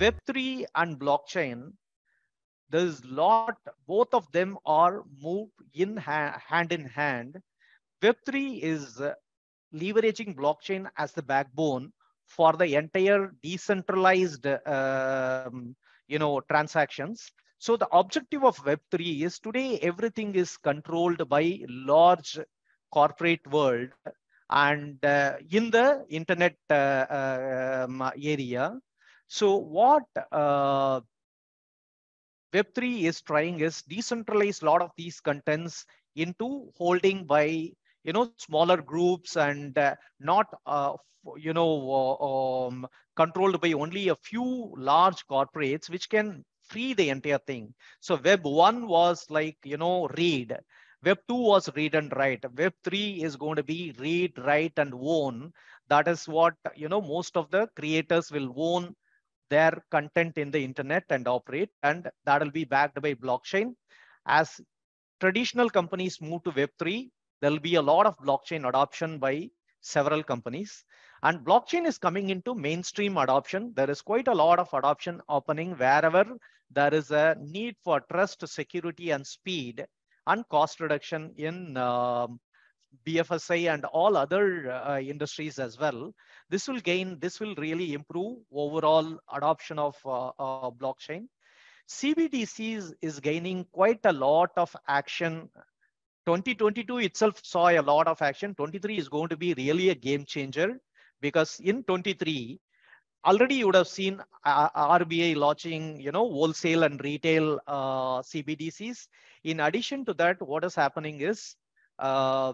and blockchain, there's lot, both of them are moved in ha hand in hand. Web3 is uh, leveraging blockchain as the backbone for the entire decentralized, um, you know, transactions. So the objective of Web3 is today everything is controlled by large corporate world and uh, in the internet uh, um, area. So what uh, Web3 is trying is decentralize a lot of these contents into holding by you know smaller groups and uh, not uh, you know uh, um, controlled by only a few large corporates which can free the entire thing. So web 1 was like you know read. Web 2 was read and write. Web 3 is going to be read write and own. That is what you know most of the creators will own their content in the internet and operate and that will be backed by blockchain. As traditional companies move to web 3 there'll be a lot of blockchain adoption by several companies. And blockchain is coming into mainstream adoption. There is quite a lot of adoption happening wherever there is a need for trust security and speed and cost reduction in um, bfsi and all other uh, industries as well this will gain this will really improve overall adoption of uh, uh, blockchain cbdc's is gaining quite a lot of action 2022 itself saw a lot of action. 23 is going to be really a game changer because in 23, already you would have seen uh, RBI launching, you know, wholesale and retail uh, CBDCs. In addition to that, what is happening is uh,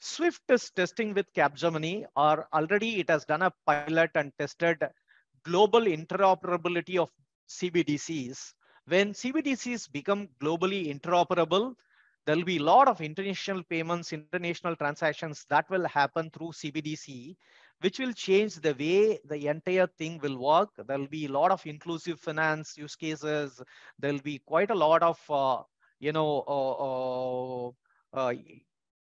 Swift is testing with Capgemini or already it has done a pilot and tested global interoperability of CBDCs. When CBDCs become globally interoperable, there'll be a lot of international payments, international transactions that will happen through CBDC, which will change the way the entire thing will work. There'll be a lot of inclusive finance use cases. There'll be quite a lot of, uh, you know, uh, uh, uh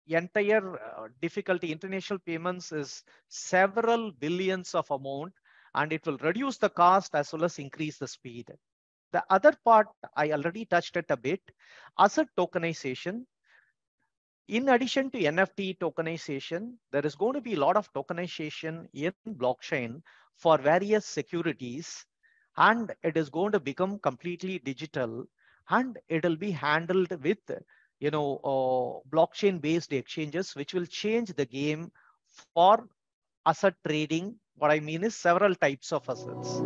entire uh, difficulty. International payments is several billions of amount, and it will reduce the cost as well as increase the speed. The other part, I already touched it a bit, asset tokenization. In addition to NFT tokenization, there is going to be a lot of tokenization in blockchain for various securities, and it is going to become completely digital, and it will be handled with you know, uh, blockchain-based exchanges, which will change the game for asset trading. What I mean is several types of assets.